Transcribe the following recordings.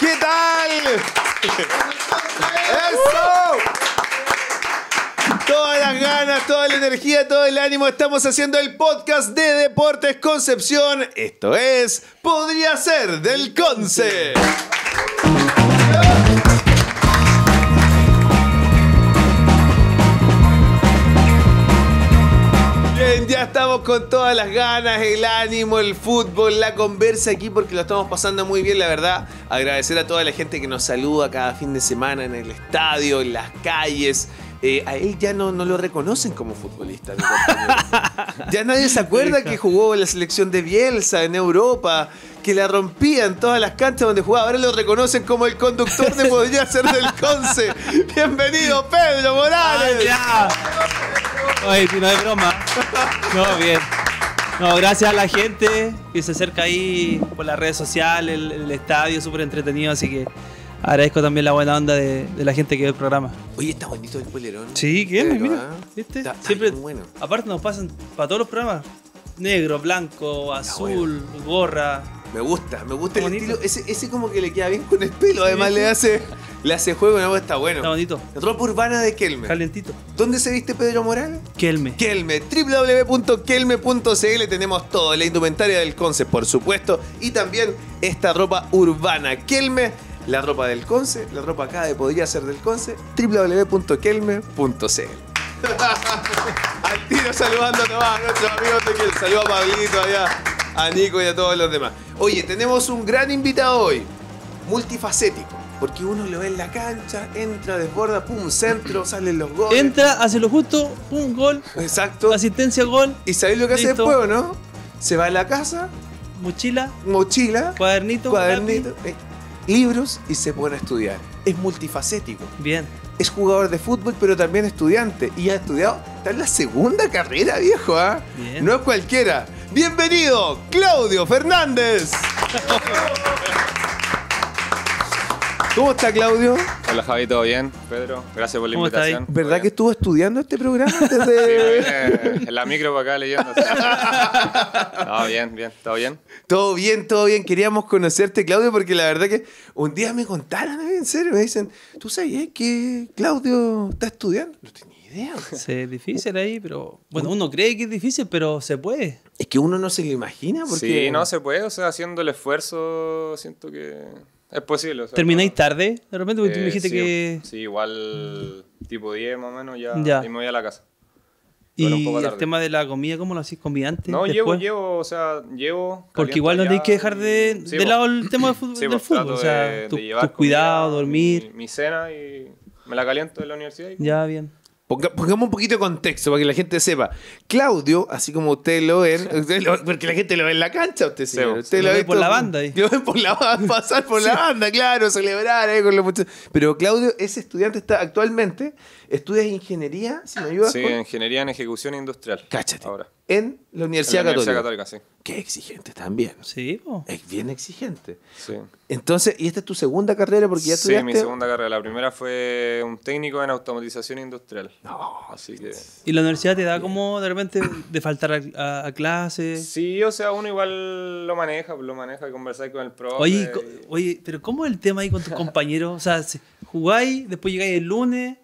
¿Qué tal? ¡Eso! Todas las ganas, toda la energía, todo el ánimo. Estamos haciendo el podcast de Deportes Concepción. Esto es Podría ser del Conce. Ya estamos con todas las ganas, el ánimo, el fútbol, la conversa aquí porque lo estamos pasando muy bien, la verdad. Agradecer a toda la gente que nos saluda cada fin de semana en el estadio, en las calles. Eh, a él ya no, no lo reconocen como futbolista. ya nadie se acuerda que jugó en la selección de Bielsa en Europa, que la rompía en todas las canchas donde jugaba. Ahora lo reconocen como el conductor de Podría Ser del Conce. Bienvenido, Pedro Morales. ya. Oye, no es broma. No, bien. No, gracias a la gente que se acerca ahí por las redes sociales, el, el estadio, súper entretenido, así que agradezco también la buena onda de, de la gente que ve el programa. Oye, está bonito el polerón. Sí, ¿qué? Mira, ah, ¿viste? está- está Siempre, bueno. aparte nos pasan para todos los programas, negro, blanco, azul, gorra. Me gusta, me gusta el bonito. estilo. Ese, ese como que le queda bien con el pelo. Además le hace, le hace juego, no, está bueno. Está bonito, Ropa urbana de Kelme. calentito. ¿Dónde se viste Pedro Morales? Kelme. Kelme, www.kelme.cl tenemos todo, la indumentaria del Conce, por supuesto, y también esta ropa urbana. Kelme, la ropa del Conce, la ropa acá de Podría Ser del Conce, www.kelme.cl. Al tiro saludando a nuestros amigos de Kelme. Saludos a Pablito allá, a Nico y a todos los demás. Oye, tenemos un gran invitado hoy, multifacético. Porque uno lo ve en la cancha, entra, desborda, pum, centro, salen los goles. Entra, hace lo justo, un gol, Exacto. asistencia, gol, ¿Y sabéis lo que hace Listo. después o no? Se va a la casa, mochila, mochila, cuadernito, cuadernito, eh, libros y se pone a estudiar. Es multifacético. Bien. Es jugador de fútbol, pero también estudiante. Y ha estudiado. Está en la segunda carrera, viejo, ¿ah? Bien. No es cualquiera. Bienvenido, Claudio Fernández. ¿Cómo está Claudio? Hola Javi, ¿todo bien? Pedro, gracias por la ¿Cómo está ahí? invitación. ¿Verdad que ¿Todo estuvo estudiando este programa antes? Sí, de... vine en la micro para acá leyendo. No, bien, bien, ¿todo bien? Todo bien, todo bien. Queríamos conocerte, Claudio, porque la verdad que un día me contaron, ¿eh? en serio, me dicen, ¿tú sabías que Claudio está estudiando? No tenía idea. Sí, es difícil ahí, pero. Bueno, uno cree que es difícil, pero se puede. Es que uno no se lo imagina porque... Sí, no se puede, o sea, haciendo el esfuerzo, siento que es posible. o sea, ¿Termináis no- tarde? De repente, porque tú me Eh, dijiste sí, que. Sí, igual tipo 10 más o menos ya, Ya. y me voy a la casa. Y el tema de la comida, ¿cómo lo hacís? ¿Comí antes? No, llevo, después? llevo, o sea, llevo. Porque igual no tenéis que dejar de, sí, de lado el tema del fútbol. Sí, del fútbol. trato O sea, de, tu, de tus cuidados, comida, dormir. Mi, mi cena y me la caliento en la universidad. y- Ya, bien. Ponga- pongamos un poquito de contexto para que la gente sepa. Claudio, así como ustedes lo ven, lo- porque la gente lo ve en la cancha, usted Sí, señor. Usted lo ha ve por la banda ahí. Lo ven por la banda, pasar por la banda, claro, celebrar ahí con los muchachos. Pero Claudio, ese estudiante está actualmente, estudia ingeniería, si me ayudas, Sí, con- ingeniería en ejecución industrial. Cáchate. Ahora. En la En Universidad la Católica. Universidad Católica, sí. Qué exigente también. Sí, po. Es bien exigente. sí. Entonces, ¿y esta es tu segunda carrera porque ya Sí, estudiaste? mi segunda carrera. La primera fue un técnico en automatización industrial. No, Así que. ¿Y la universidad te da como de repente de faltar a, a- a clases? Sí, o sea, uno igual lo maneja, lo maneja y conversar con el profe. Oye, y- oye, pero ¿cómo es el tema ahí con tus compañeros? O sea, jugáis, después llegáis el lunes,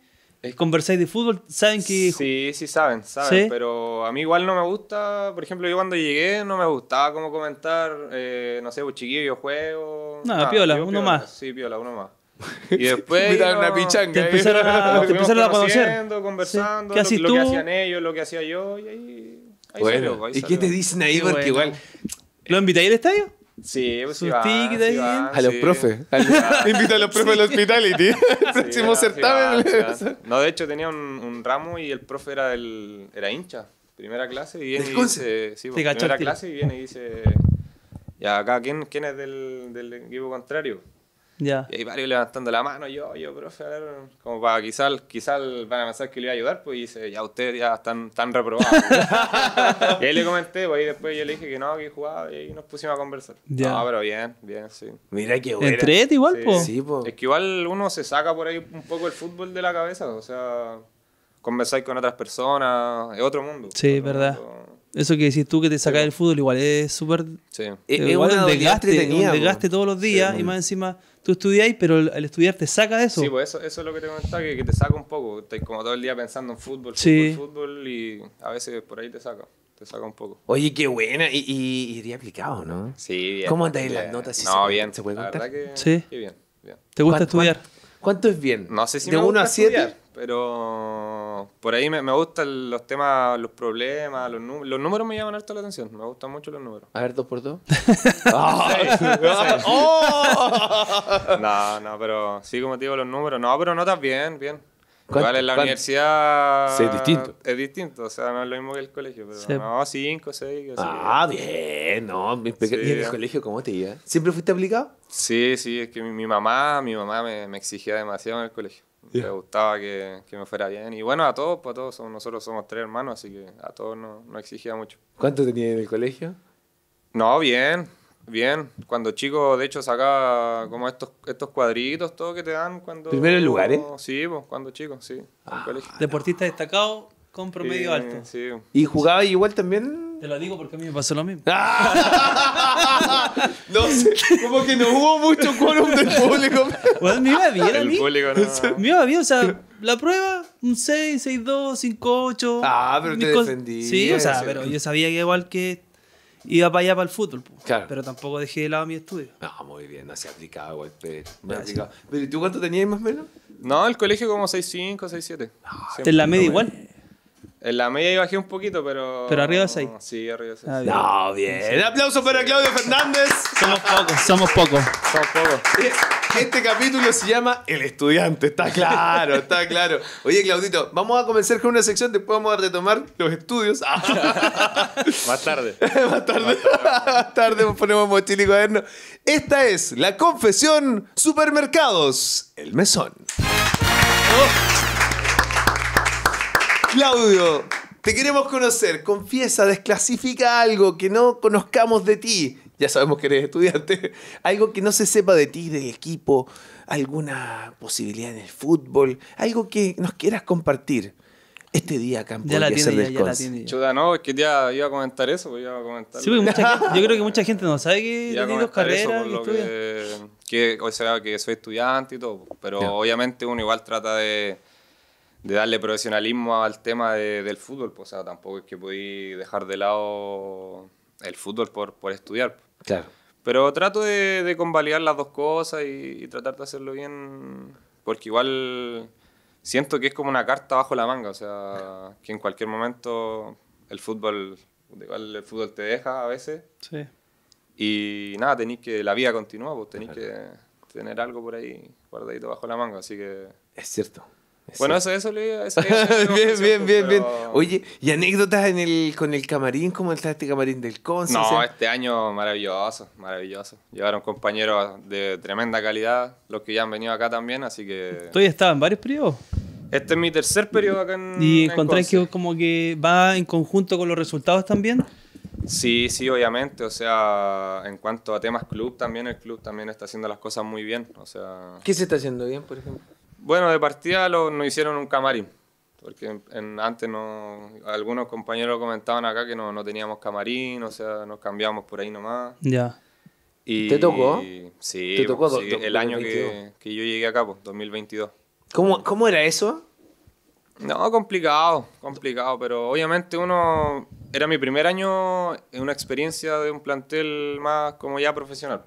conversáis de fútbol, saben que... Sí, sí saben, saben, ¿Sí? pero a mí igual no me gusta, por ejemplo, yo cuando llegué no me gustaba como comentar, eh, no sé, pues chiquillo, juego... No, nada, piola, yo uno más. Sí, piola, uno más. Y después... Una pichanga. Te empezaron a, te empezaron a conocer. conociendo, conversando, Sí. ¿Qué lo, lo que hacían ellos, lo que hacía yo, y ahí... ahí Bueno, salió, ahí ¿y qué te dicen ahí? Porque bueno. igual ¿Lo invitáis al estadio? Sí, pues sí ahí sí van, a los sí. profes. al- Invita a los profes al hospitality. El Sí, próximo sí certamen. No, de hecho tenía un, un ramo y el profe era el era hincha, primera clase y viene ¿Del y dice, sí, pues, primera clase y viene y dice, ya acá quién, quién es del, del equipo contrario. Ya. Y hay varios levantando la mano, yo, yo, profe, a ver, como para quizás quizás van a pensar que le iba a ayudar, pues y dice, ya ustedes ya están, están reprobados. y ahí le comenté, pues y después yo le dije que no, que jugaba y ahí nos pusimos a conversar. Ya. No, pero bien, bien, sí. Mira qué buena. Entrete igual, Sí. po. Sí, po. Es que igual uno se saca por ahí un poco el fútbol de la cabeza, o sea, conversáis con otras personas, es otro mundo. Sí, Otro verdad. mundo. Eso que decís tú que te sacas del fútbol igual es súper... Sí. Es- es igual una un desgaste, un entretenida, po. desgaste todos los días Sí. y más encima tú estudiáis, pero el, estudiar te saca de eso. Sí, pues eso, eso es lo que te comentaba, que, que te saca un poco. Estás como todo el día pensando en fútbol, fútbol, Sí. fútbol y a veces por ahí te saca, te saca un poco. Oye, qué buena. Y, y, y bien aplicado, ¿no? Sí, bien. ¿Cómo andas en bien. las notas? Si no, se puede- bien. ¿se puede La contar? verdad que, Sí. que bien, bien. ¿Te gusta ¿Cuán- estudiar? Cuán- ¿Cuánto es bien? No sé si ¿De me 1 gusta a 7? estudiar, pero por ahí me, me gustan los temas, los problemas, los, nú- los números me llaman harto la atención. Me gustan mucho los números. A ver, dos por dos. ¡Oh! No, no, pero sí, como te digo, los números. No, pero notas bien, bien. ¿Cuánto- Igual en la cuánto? universidad. Sí, es distinto. Es distinto, o sea, no es lo mismo que el colegio. Pero Sí. no, 5, 6. Ah, bien, no, impeca- Sí. ¿Y en el colegio cómo te iba? ¿Siempre fuiste aplicado? Sí, sí, es que mi, mi mamá, mi mamá me, me exigía demasiado en el colegio. Le gustaba que, que me fuera bien. Y bueno, a todos, pues a todos, somos- nosotros somos tres hermanos, así que a todos nos no exigía mucho. ¿Cuánto tenías en el colegio? No, bien, bien. Cuando chico, de hecho, sacaba como estos, estos cuadritos, todo que te dan cuando... ¿Primeros lugares? Sí, pues, cuando chico, sí, Ah. Deportista destacado con promedio Sí, alto. Sí. ¿Y jugabas igual también? Te lo digo porque a mí me pasó lo mismo. no sé, como que no hubo mucho quórum del público. Bueno, me iba bien a El mí. público no... Me iba bien, o sea, la prueba, un 6, 6, 2, 5, 8. Ah, pero te defendí. Sí, o sea, pero yo sabía que igual que iba para allá para el fútbol. po. Claro. Pero tampoco dejé de lado mi estudio. No, muy bien, no se aplicaba igual, pero, muy aplicado. Pero ¿y tú cuánto tenías más o menos? No, el colegio como 6'5", 6'7". En la media igual. En la media yo bajé un poquito, pero... Pero arriba de seis. Sí, arriba de 6. Ah, bien. No, bien. Aplauso para Claudio Fernández. Somos pocos, somos pocos. Son pocos. Este capítulo se llama El Estudiante, está claro, está claro. Oye, Claudito, vamos a comenzar con una sección, después vamos a retomar los estudios. Más tarde. Más tarde, más tarde ponemos mochila y cuaderno. Esta es la confesión Supermercados, el mesón. Claudio, te queremos conocer. Confiesa, desclasifica algo que no conozcamos de ti. Ya sabemos que eres estudiante. Algo que no se sepa de ti, del equipo, alguna posibilidad en el fútbol, algo que nos quieras compartir. Este día acá en Ya la tiene, ya, la tiene. ya. Chuta, no, es que ya iba a comentar eso, pues iba a comentar. Sí, porque mucha gente, yo creo que mucha gente no sabe que tiene dos carreras por y lo estudia. que, que, o sea, que soy estudiante y todo. Pero Ya. obviamente uno igual trata de, de darle profesionalismo al tema de- del fútbol. Pues, o sea, tampoco es que podí dejar de lado el fútbol por, por estudiar. Claro. Pero trato de, de convalidar las dos cosas y, y tratar de hacerlo bien, porque igual siento que es como una carta bajo la manga, o sea, que en cualquier momento el fútbol, igual el fútbol te deja a veces Sí. y nada, tenéis que, la vida continúa, pues tenéis que tener algo por ahí guardadito bajo la manga, así que... Es cierto. Bueno, eso, eso, le- eso, eso es mi bien, bien, bien, bien. Oye, ¿y anécdotas en el, con el camarín? ¿Cómo está este camarín del Conce? O No, sea, este año maravilloso, maravilloso. Llegaron compañeros de tremenda calidad, los que ya han venido acá también, así que... Tú ya estabas en varios periodos. Este es mi tercer periodo acá en Y en encontré Conce. que como que va en conjunto con los resultados también. Sí, sí, obviamente. O sea, en cuanto a temas club, también el club también está haciendo las cosas muy bien. O sea, ¿Qué se está haciendo bien, por ejemplo? Bueno, de partida lo, nos hicieron un camarín. Porque en- en- antes no, algunos compañeros comentaban acá que no, no teníamos camarín, o sea, nos cambiamos por ahí nomás. Ya. Y, ¿Te tocó? Sí, ¿Te tocó sí, do- do- el año 2022? que, que yo llegué acá, pues, 2022. ¿Cómo, cómo era eso? No, complicado, complicado, pero obviamente uno, era mi primer año en una experiencia de un plantel más como ya profesional.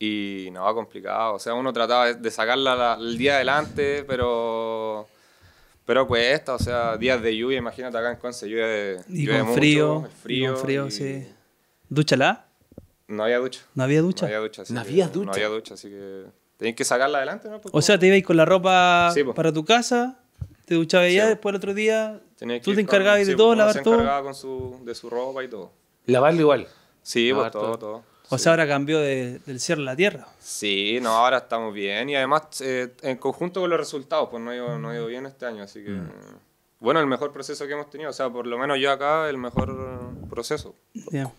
Y no, complicado, o sea, uno trataba de- sacarla la- el día adelante, pero pero cuesta, o sea, días de lluvia, imagínate acá en Conce, llueve, Y llueve con mucho, frío. el frío. y con frío, y sí. ¿Dúchala? No había ducha. ¿No había ducha? No había ducha. así ¿No había No ducha? había ducha, así que tenías que sacarla adelante, ¿no? Pues, O sea, te ibas con la ropa Sí, para tu casa, te duchabas Sí, ya, po. después el otro día tenías tú te con- encargabas sí, de todo, uno lavar se todo. encargaba con su, de su ropa y todo. Lavarlo igual. Sí, pues todo, todo. todo. O Sí. sea, ahora cambió de- del cielo a la tierra. Sí, no, ahora estamos bien y además eh, en conjunto con los resultados, pues no ha ido, no ha ido bien este año, así que... Bueno, el mejor proceso que hemos tenido, o sea, por lo menos yo acá, el mejor eh, proceso.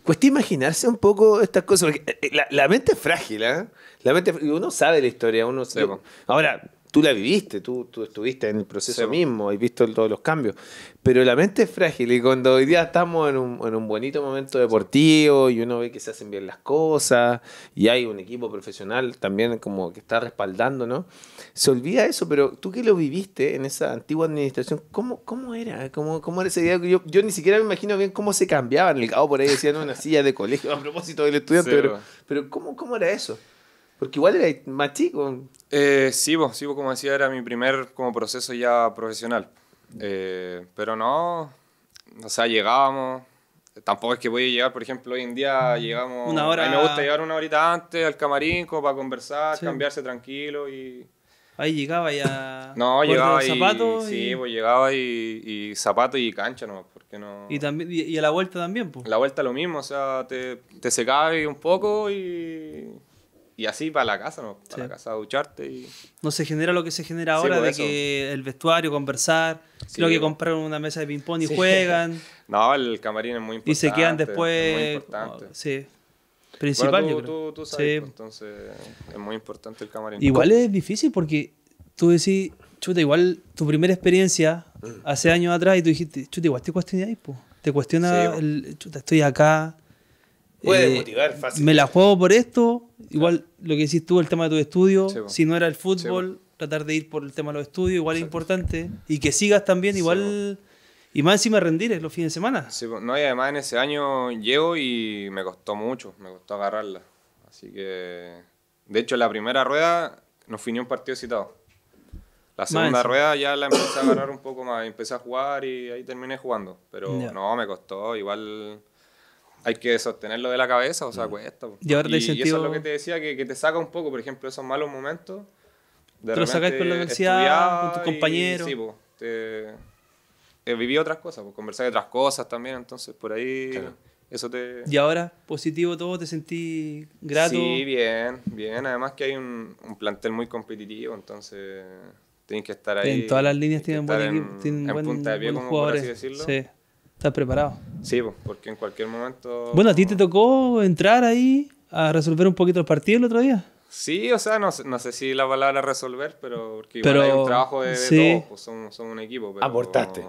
Cuesta imaginarse un poco estas cosas. porque, eh, la, la mente es frágil, ¿eh? La mente, uno sabe la historia. Uno Sí, po. Ahora, tú la viviste, tú, tú estuviste en el proceso Sí, mismo, has visto todos los cambios. Pero la mente es frágil y cuando hoy día estamos en un, en un bonito momento deportivo y uno ve que se hacen bien las cosas y hay un equipo profesional también como que está respaldando, ¿no? Se olvida eso, pero tú que lo viviste en esa antigua administración, ¿cómo, cómo era? ¿Cómo, cómo era ese día? Yo, yo ni siquiera me imagino bien cómo se cambiaban. El cabo por ahí decían una silla de colegio a propósito del estudiante, Sí, pero, pero ¿cómo, ¿cómo era eso? Porque igual era más chico. Eh, sí, vos, sí, vos, como decía, era mi primer como proceso ya profesional. Eh, pero no, o sea, llegábamos. Tampoco es que voy a llegar, por ejemplo, hoy en día llegamos. Una hora- A mí me gusta llegar una horita antes al camarín como para conversar, Sí. cambiarse tranquilo y. Ahí llegaba ya. No, llegaba y. zapatos sí, y, pues llegaba y, y zapato y cancha, ¿no? Porque no. y también y, y a la vuelta también, pues. La vuelta lo mismo, o sea, te, te secabas ahí un poco y. Y así para la casa, ¿no? Para Sí. la casa a ducharte y. No se genera lo que se genera Sí, ahora por de eso. que el vestuario, conversar. Sí, Creo que compraron una mesa de ping-pong y Sí. juegan. No, el camarín es muy importante. y se quedan es Muy después. importante. Sí. Principal, Bueno, yo tú, creo. tú, tú sabes, Sí. pues, entonces es muy importante el camarín. Igual es difícil porque tú decís, chuta, igual tu primera experiencia hace años atrás y tú dijiste, chuta, igual te cuestionáis, po. Te cuestiona Sí, el, chuta, estoy acá. Puede eh, motivar fácil. Me la juego por esto. Igual lo que decís tú, el tema de tu estudio. Sí, si no era el fútbol, tratar de ir por el tema de los estudios, igual es importante. Y que sigas también, igual. Y más encima rendir en los fines de semana. Sí, no, y además en ese año llego y me costó mucho, me costó agarrarla. Así que, de hecho, la primera rueda no fui ni un partido citado. La segunda rueda ya la empecé a agarrar un poco más, empecé a jugar y ahí terminé jugando. Pero no, me costó, igual hay que sostenerlo de la cabeza, o sea, cuesta. pues. Y ahora te y, has y eso es lo que te decía, que, que te saca un poco, por ejemplo, esos malos momentos. De Te lo sacas con la repente universidad, con tus compañeros. sí, pues, te, eh, viví otras cosas, pues, conversé de otras cosas también, entonces por ahí Claro. eso te... Y ahora, positivo todo, te sentí grato. Sí, bien, bien. Además que hay un, un plantel muy competitivo, entonces tienes que estar ahí. en todas las líneas tienen buen equipo, en- buen, punta de pie, buenos como por así decirlo. Sí, estás preparado. Sí, pues, porque en cualquier momento... Bueno, a ti te tocó entrar ahí a resolver un poquito el partido el otro día. Sí, o sea, no, sé- no sé si la palabra resolver, pero porque igual Pero, hay un trabajo de, de sí. todos, pues somos, somos un equipo. Pero, Aportaste.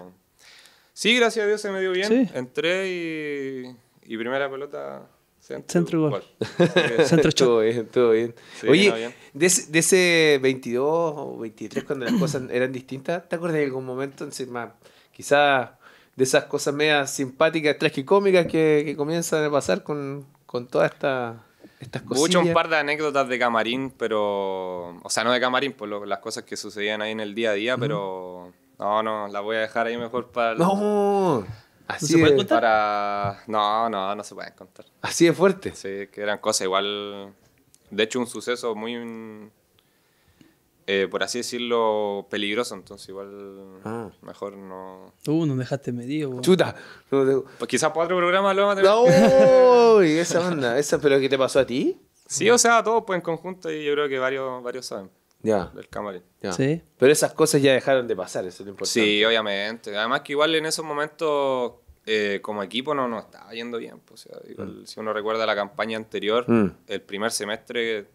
Sí, gracias a Dios se me dio bien. Sí. Entré y, y primera pelota centro. Centro y gol. Centro todo bien, todo bien. Sí, Oye, bien. De, ese, de ese 22 o 23, cuando las cosas eran distintas, ¿te acuerdas de algún momento encima, quizás de esas cosas medias simpáticas, tragicómicas que, que comienzan a pasar con, con todas estas estas Mucho cosillas? un par de anécdotas de camarín, pero. O sea, no de camarín, por lo- las cosas que sucedían ahí en el día a día, pero. No, no, las voy a dejar ahí mejor para. No, así, se puede de, contar? Para. No, no, no se pueden contar. así de fuerte. Sí, que eran cosas igual. De hecho, un suceso muy. Mm, eh, por así decirlo, peligroso, entonces igual. Ah. Mejor no. Uh, nos dejaste medido. po. Chuta. No, te- Pues quizás para otro programa lo vamos a tener. no y esa onda, esa, pero ¿qué te pasó a ti? Sí, o sea, todos pues en conjunto y yo creo que varios, varios saben Ya, del camarín. ya. Sí. Pero esas cosas ya dejaron de pasar, eso es lo importante. Sí, obviamente. Además que igual en esos momentos eh, como equipo no nos estaba yendo bien. pues, o sea, igual, Si uno recuerda la campaña anterior, Mm. el primer semestre,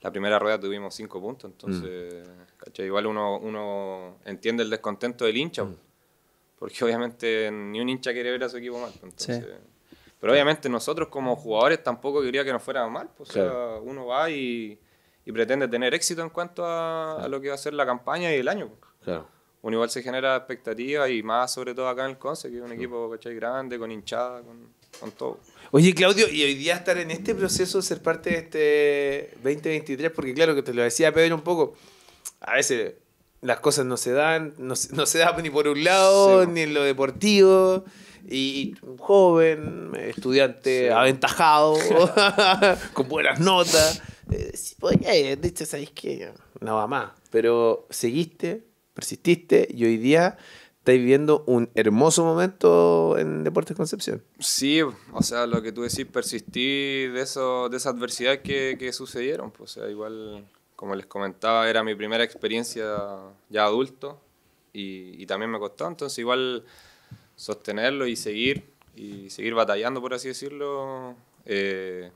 la primera rueda tuvimos cinco puntos. Entonces, ¿cachai? igual uno, uno entiende el descontento del hincha. Mm. Porque obviamente ni un hincha quiere ver a su equipo mal. pues, Entonces, Pero obviamente nosotros como jugadores tampoco quería que nos fuera mal. Pues, o sea, Claro. uno va y, y pretende tener éxito en cuanto a, a lo que va a ser la campaña y el año. pues Claro. uno igual se genera expectativas y más sobre todo acá en el Conce, que es un equipo ¿cachai? grande, con hinchada, con, con todo. Oye, Claudio, y hoy día estar en este proceso, ser parte de este 2023, porque claro que te lo decía Pedro un poco, a veces las cosas no se dan, no, se- no se da ni por un lado, Sí, ni en lo deportivo, y, y un joven, estudiante Sí. aventajado, con buenas notas, eh, sí, podría haber dicho, ¿sabéis qué? No va más, pero seguiste, persististe, y hoy día estáis viviendo un hermoso momento en Deportes Concepción. Sí, o sea, lo que tú decís, persistí de, eso, de esas adversidades que, que sucedieron. Pues, o sea, igual, como les comentaba, era mi primera experiencia ya adulto y, y también me costó. Entonces, igual sostenerlo y seguir, y seguir batallando, por así decirlo, eh,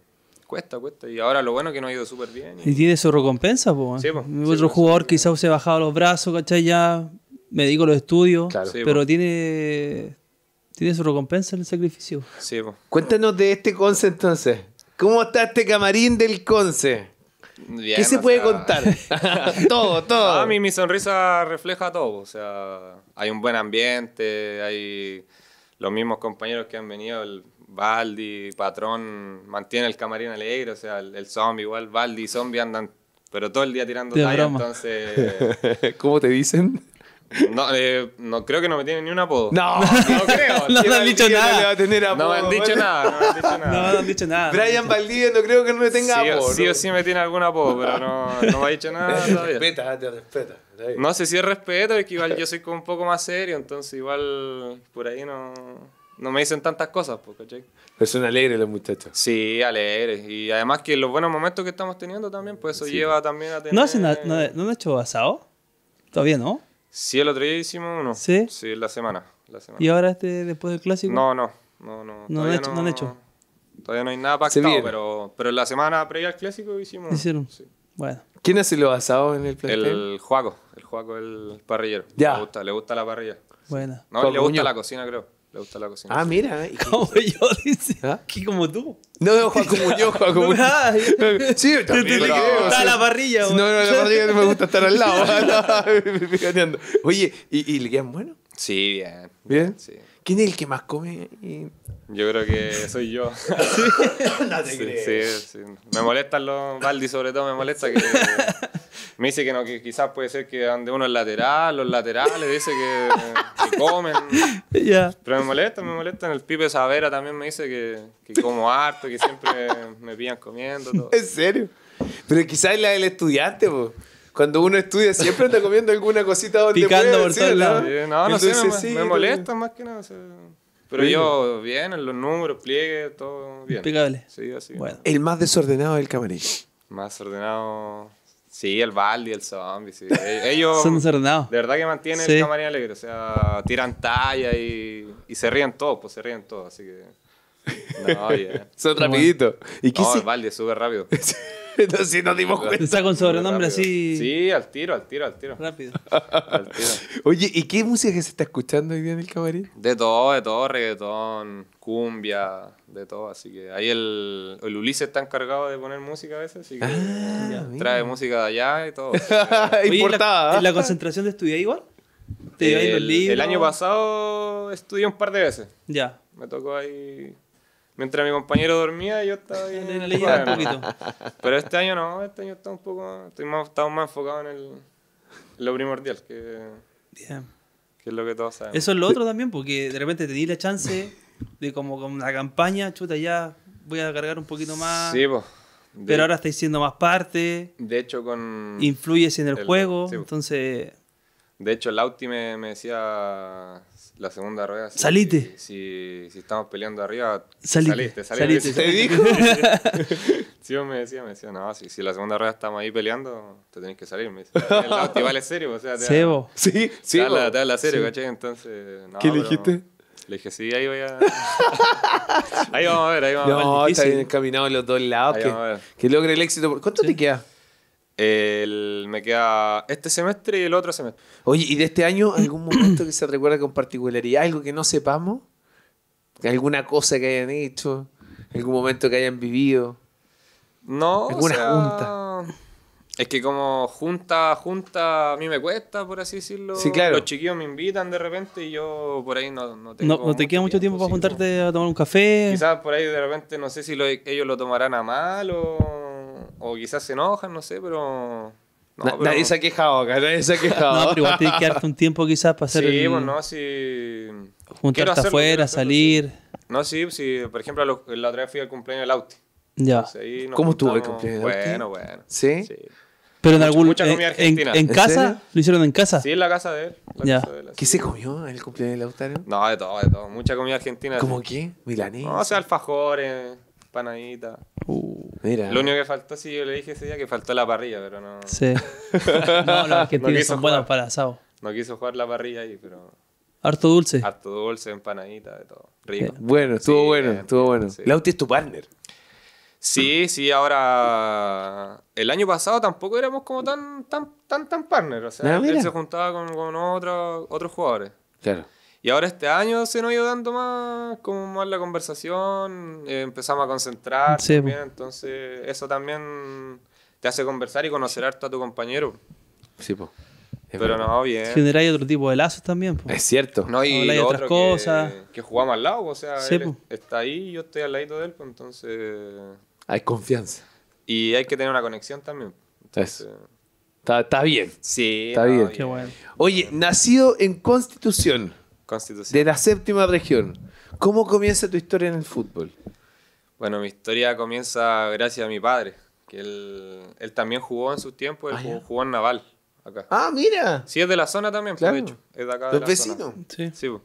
cuesta, cuesta. Y ahora lo bueno es que nos ha ido súper bien. y- Y tiene su recompensa, po. Sí, po. Otro Sí, po, jugador sí. quizás se ha bajado los brazos, ¿cachai? Ya me dedico a los estudios, Claro. Sí, pero po. tiene, tiene su recompensa en el sacrificio. Sí. Cuéntanos de este Conce entonces. ¿Cómo está este camarín del Conce? Bien, ¿Qué se puede sea, contar? todo, todo. A mí mi sonrisa refleja todo. O sea, hay un buen ambiente, hay los mismos compañeros que han venido, el Baldi, Patrón, mantiene el camarín alegre. O sea, el, el zombie igual, Baldi y zombie andan, pero todo el día tirando talla. Entonces, ¿Cómo te dicen? No, eh, no creo que no me tienen ni un apodo. No, no creo. No me han dicho nada. No le va a tener No me han dicho nada, no me han dicho No, nada. no han dicho nada. Brian Valdivia no creo que no le tenga Sí, apodo. sí ¿no? o sí me tiene algún apodo, pero no, no me ha dicho nada Te todavía. respeta, te respeta. No sé si es respeto, es que igual yo soy como un poco más serio, entonces igual por ahí no, no me dicen tantas cosas, pues, ¿cachai? Pero son alegres los muchachos. Sí, alegres. Y además que los buenos momentos que estamos teniendo también, pues eso lleva también a tener... ¿No, hacen na- no, ¿No han hecho asado? Todavía no. Sí, el otro día hicimos uno. ¿Sí? Sí, la semana. La semana. ¿Y ahora este después del clásico? No, no, no, no. No han todavía hecho- no han hecho. Todavía no hay nada pactado, pero, pero en la semana previa al clásico hicimos. Hicieron. Sí. Bueno. ¿Quién hace los asados en el plantel? El Juaco, el Juaco, el parrillero. Ya. Le gusta, le gusta la parrilla. Buena. No, le gusta Muñoz. la cocina, creo. Le gusta la cocina. Ah, mira. ¿y qué- Como yo, dice. ¿Ah? Que como tú. No, no, Juaco Muñoz, Juaco Muñoz. Ah, Sí, también creo. Está la parrilla, No, no, la parrilla no me gusta estar al lado. Oye, ¿y, y le quedan buenos? Sí, bien. ¿Bien? Sí. ¿Quién es el que más come? Y- Yo creo que soy yo. No te Sí, sí, sí. Me molestan los Baldi, sobre todo me molesta que. Me dice que no, que quizás puede ser que donde uno es lateral, los laterales, dice que, que comen. Ya. Pero me molesta, me molesta. El Pipe Savera también me dice que, que como harto, que siempre me pillan comiendo. Todo. ¿En serio? Pero quizás la del estudiante, po. Cuando uno estudia siempre anda comiendo alguna cosita donde Picando puede, por ¿sí, todos no? lados. No, no sé, me, sí, me molesta más que nada. o sea, pero yo, bien, en los números, pliegues, todo bien. Impecable. Sí, así. Bueno. El más desordenado del camarín. Más ordenado. Sí, el Baldi, el Zombie, sí. E- Ellos, Son desordenados. de verdad que mantienen Sí. el camarín alegre. O sea, tiran talla y, y se ríen todos, pues se ríen todos. Así que. No, bien. Son rapiditos. ¿Y qué No, se- el Baldi es súper rápido. no, sí, nos dimos cuenta. Saca un sobrenombre así. Sí, al tiro, al tiro, al tiro. Rápido. Al tiro. Oye, ¿y qué música se está escuchando hoy día en el camarín? De todo, de todo, reggaetón, cumbia, de todo. Así que ahí el, el Ulises está encargado de poner música a veces, así que Ah, trae música de allá y todo. Oye, ¿en la- Importada. ¿En la concentración de estudiar igual? ¿Te los el, libros? el año pasado estudié un par de veces. Ya. Me tocó ahí. Mientras mi compañero dormía, yo estaba ahí. en el un poquito. Pero este año no, este año está un poco. Estoy más, estamos más enfocado en, el, en lo primordial, que, que es lo que todos sabemos. Eso es lo otro también, porque de repente te di la chance de como con la campaña, chuta, ya voy a cargar un poquito más. Sí, pues. Pero ahora estáis siendo más parte, de hecho, con. influyes en el, El- juego, sí, entonces De hecho, Lauti me, me decía la segunda rueda. si- Salite. Si, si estamos peleando arriba, Salite, saliste, saliste. ¿Te dijo? Sí, me decía, me decía, no, si, si la segunda rueda estamos ahí peleando, te tenés que salir. Me dice, el vale serio, o sea, te Sebo. Sí, sí. te habla, te habla serio, Sí. ¿cachai? Entonces, no, ¿Qué le dijiste? Le dije, sí, ahí voy a... ahí vamos a ver, ahí vamos a ver. No, está bien encaminado en los dos lados. Ahí Que, vamos a ver. que logre el éxito. ¿Cuánto te queda? El- me queda este semestre y el otro semestre. Oye, ¿y de este año algún momento que se recuerda con particularidad? ¿Algo que no sepamos? ¿Alguna cosa que hayan hecho? ¿Algún momento que hayan vivido? No, ¿Alguna o sea, junta? Es que como junta, junta, a mí me cuesta, por así decirlo. Sí, claro. Los chiquillos me invitan de repente y yo por ahí no, no tengo No, no te queda mucho tiempo para sí, juntarte a tomar un café. Quizás por ahí de repente, no sé si lo- ellos lo tomarán a mal o, o quizás se enojan, no sé, pero... No, Na- pero- Nadie se ha quejado acá, nadie se ha quejado. No, pero igual tienes que darte un tiempo quizás para hacer Sí, el, pues no, sí... quiero juntarte hacerlo, afuera, hacerlo, salir. sí. No, sí, sí, por ejemplo, lo- la otra vez fui al cumpleaños del Auti. Ya. ¿Cómo estuvo el cumpleaños del Auti? Bueno, bueno. ¿Sí? Sí. Pero en Mucha- algún mucha comida en- en, argentina. en ¿En casa, lo hicieron en casa. Sí, en la casa de él. Ya. casa de él. ¿Qué se comió en el cumpleaños de Lautaro? No, de todo, de todo. Mucha comida argentina. ¿Cómo qué? Milanés. No, o sea, alfajores, panaditas. Uh, Mira. Lo único que faltó, sí, yo le dije ese día que faltó la parrilla, pero no, sí. no, los argentinos quiso son buenos jugar. para asado. no quiso jugar la parrilla ahí, pero Harto dulce. harto dulce, empanadita, de todo. Rico. Bueno, estuvo Sí, bueno, bien, estuvo bueno. sí. Lauti es tu partner. Sí, sí, ahora. El año pasado tampoco éramos como tan, tan, tan, tan partner. O sea, Ah, él se juntaba con, con otros, otros jugadores. Claro. Y ahora este año se nos ha ido dando más, como más la conversación, eh, empezamos a concentrar Sí, también, po. entonces eso también te hace conversar y conocer harto a tu compañero. Sí, po. Es Pero verdad. no, bien. Generáis otro tipo de lazos también. po. Es cierto. No, y otras otro cosas. Que, que jugamos al lado, o sea, Sí, él está ahí y yo estoy al ladito de él, pues entonces... Hay confianza. Y hay que tener una conexión también. Eso. Entonces, Está, está bien. sí, Está no, bien. Qué bueno. Oye, nacido en Constitución, Constitución. de la séptima región, ¿cómo comienza tu historia en el fútbol? Bueno, mi historia comienza gracias a mi padre, que él, él también jugó en sus tiempos, él Ah, jugó, en Naval, acá. Ah, mira. Sí, es de la zona también, pues, Claro. de hecho. Es de acá de Los la vecinos. zona. Sí. Sí, pues.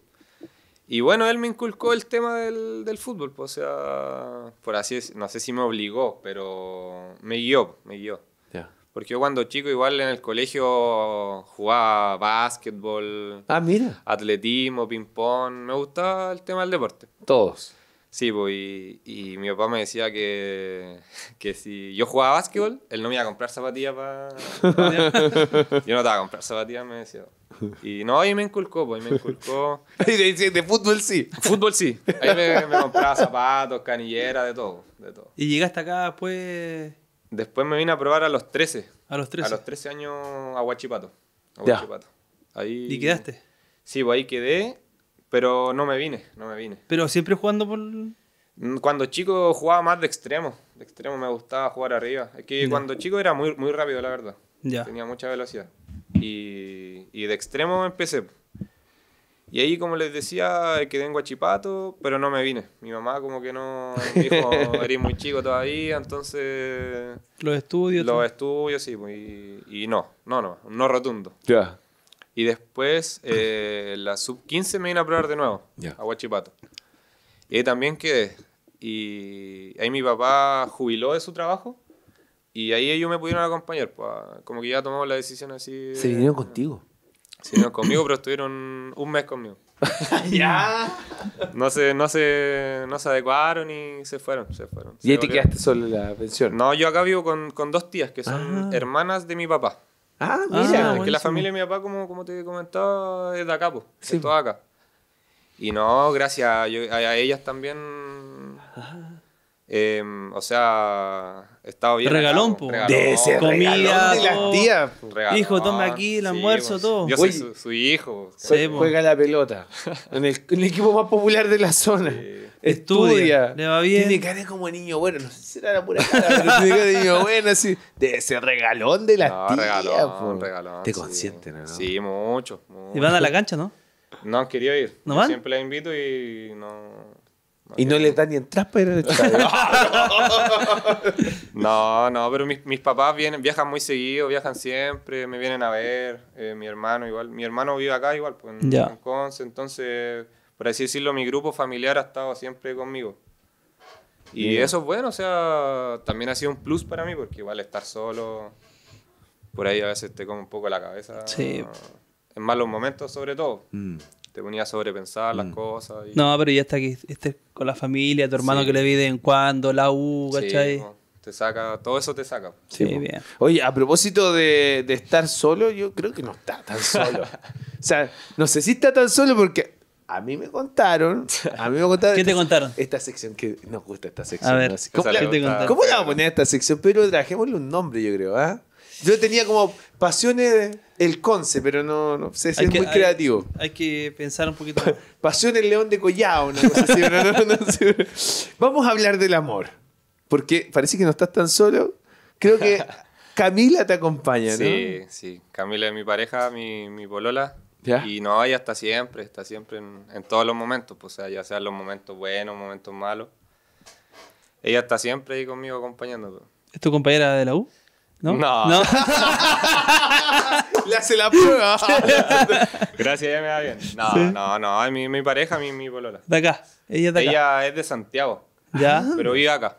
Y bueno, él me inculcó el tema del, del fútbol, pues, o sea, por así decir, no sé si me obligó, pero me guió, me guió. Porque yo cuando chico igual en el colegio jugaba básquetbol, Ah, mira. atletismo, ping-pong, me gustaba el tema del deporte. Todos. Sí, pues, y, y mi papá me decía que, que si yo jugaba básquetbol, él no me iba a comprar zapatillas para... yo no te iba a comprar zapatillas, me decía. Y no, ahí me inculcó, pues, me inculcó... de, de- de fútbol sí. Fútbol sí, ahí me, me compraba zapatos, canilleras, de todo, de todo. Y llegaste acá después Después me vine a probar a los 13, a los 13. a los 13 años a Huachipato. A Ya. Huachipato. Ahí... ¿Y quedaste? Sí, pues ahí quedé, pero no me vine, no me vine. Pero siempre jugando por... Mm, Cuando chico jugaba más de extremo. De extremo me gustaba jugar arriba. Es que Ya. cuando chico era muy, muy rápido, la verdad. Ya. Tenía mucha velocidad. Y, y de extremo empecé. Y ahí, como les decía, quedé en Guachipato, pero no me vine. Mi mamá como que no... Me dijo, eres muy chico todavía, entonces... Los estudios. Los estudios, sí. pues, Y, y no, no, no, no rotundo. Ya. Y después, eh, la sub-15 me vine a probar de nuevo, Ya. a Huachipato. Y ahí también quedé. Y ahí mi papá jubiló de su trabajo. Y ahí ellos me pudieron acompañar. Pues, a- como que ya tomamos la decisión así. de- Se vinieron contigo. Se vinieron conmigo, pero estuvieron un mes conmigo. ya. No se, no se, no se adecuaron y se fueron. Se fueron. Y ahí te quedaste solo en la pensión. No, yo acá vivo con, con dos tías que son Ah. hermanas de mi papá. Ah, Ah, mira. Es que la familia de mi papá, como, como te comentaba, es de acá, pues. Sí, es todo acá. Y no, gracias a, yo- a- a ellas también. Em, o sea, he estado bien. Regalón, acá, po. regalón, De ese Comida, regalón de las todo. tías. regalón, Hijo, tome aquí el almuerzo, pues. todo. Yo soy su, su hijo. Sí. Juega la pelota. En el, en el equipo más popular de la zona. Estudia. Estudia, le va bien. Tiene cara como niño bueno. No sé si será la pura cara, pero tiene cara de niño bueno. Así. De ese regalón de las No, tías. regalón, po. regalón. Te sí. consienten, ¿o ¿no? Sí, mucho. Y mucho. van a la cancha, ¿no? No han querido ir. ¿No Yo van? Siempre la invito y no. Y no le dan ni entras para ir al estadio. No, no, pero mis, mis papás vienen, viajan muy seguido, viajan siempre, me vienen a ver, eh, mi hermano igual, mi hermano vive acá igual, pues en, Ya. en Conce, entonces, por así decirlo, mi grupo familiar ha estado siempre conmigo. Y Bien. eso es bueno, o sea, también ha sido un plus para mí, porque igual estar solo, por ahí a veces te come un poco la cabeza. Sí. En malos momentos sobre todo, Mm. Te ponía a sobrepensar las cosas. Y, No, pero ya está aquí, este, con la familia, tu hermano Sí. que le vi de vez en cuando, la U, Sí, ¿cachai? po, te saca, todo eso te saca. Sí, bien. Oye, a propósito de, de estar solo, yo creo que no está tan solo. o sea, no sé si está tan solo porque a mí me contaron. A mí me contaron. ¿Qué te esta- contaron? Esta sección que nos gusta esta sección. A ver, ¿Cómo, la, ¿qué le te cómo vamos a poner a esta sección? Pero trajémosle un nombre, yo creo, ¿ah? Yo tenía como pasiones el Conce, pero no, no sé si es que- muy creativo. Hay, que pensar un poquito más. Pasión el león de Collao, una cosa así. no, no, no, no, sí. Vamos a hablar del amor. Porque parece que no estás tan solo. Creo que Camila te acompaña, ¿no? Sí, sí. Camila es mi pareja, mi, mi polola. Ya. Y no, ella está siempre, está siempre en, en todos los momentos, pues, o sea, ya sean los momentos buenos, momentos malos. Ella está siempre ahí conmigo acompañándome. ¿Es tu compañera de la U? ¿No? No. Le hace la prueba. Gracias, ella me da bien. No, no, no, es mi, mi pareja, mi, mi polola. De acá. Ella es de acá. Ella es de Santiago, ¿Ya? pero vive acá.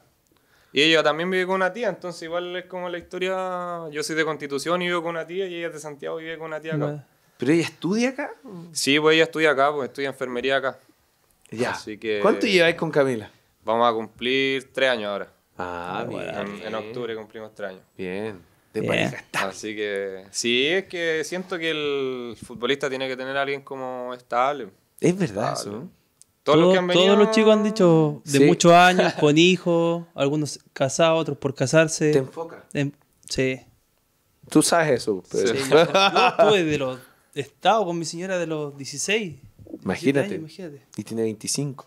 Y ella también vive con una tía, entonces igual es como la historia, yo soy de Constitución y vivo con una tía, y ella es de Santiago y vive con una tía acá. ¿Pero ella estudia acá? Sí, pues ella estudia acá, pues estudia enfermería acá. Ya. Así que- ¿Cuánto lleváis con Camila? Vamos a cumplir tres años ahora. Ah, bien. En, en octubre cumplimos tres años. Bien. De Bien. pareja está. Así que sí, es que siento que el futbolista tiene que tener a alguien como estable. Es verdad Estable. eso. Todos, los Todos, que han venido- todos los chicos han dicho de Sí. muchos años, con hijos, algunos casados, otros por casarse. Te enfoca. Em, sí. Tú sabes eso. Sí. Sí, yo, yo estuve de los. He estado con mi señora de los 16. 17 Imagínate. años, imagínate. Y tiene 25.